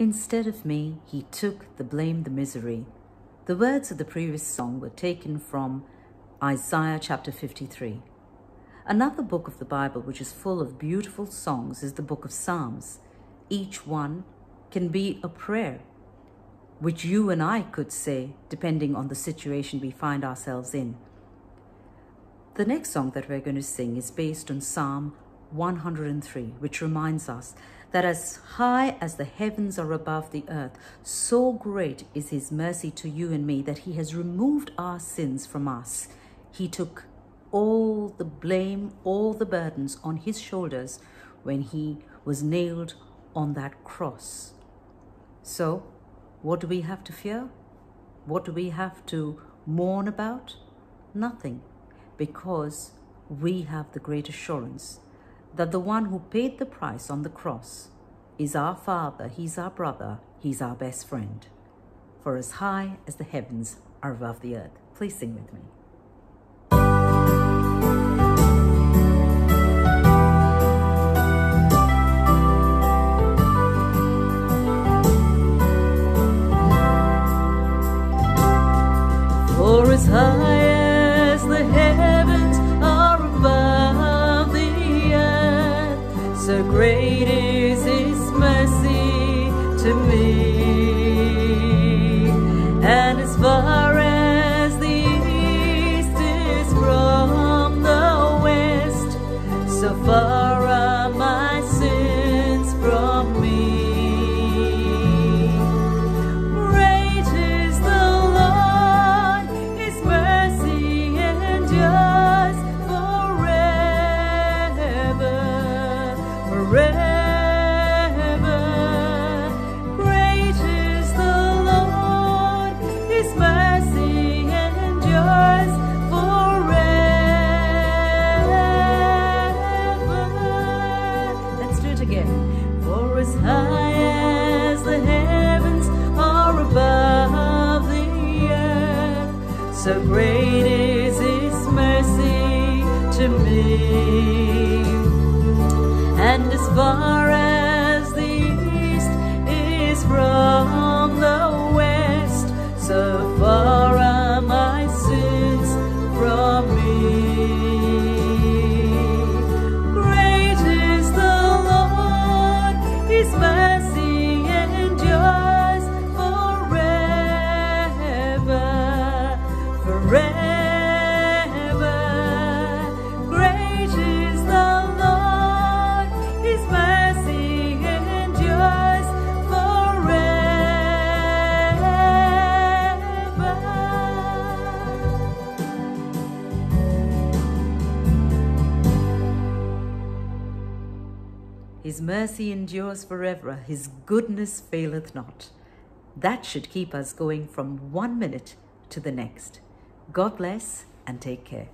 Instead of me, he took the blame, the misery. The words of the previous song were taken from Isaiah chapter 53. Another book of the Bible which is full of beautiful songs is the book of Psalms. Each one can be a prayer, which you and I could say depending on the situation we find ourselves in. The next song that we're going to sing is based on Psalm 103, which reminds us that as high as the heavens are above the earth, so great is his mercy to you and me that he has removed our sins from us. He took all the blame, all the burdens on his shoulders when he was nailed on that cross. So, what do we have to fear? What do we have to mourn about? Nothing, because we have the great assurance that the one who paid the price on the cross is our Father, He's our brother, He's our best friend. For as high as the heavens are above the earth. Please sing with me. For as high so great is His mercy to me. And His mercy endures forever, His goodness faileth not. That should keep us going from one minute to the next. God bless and take care.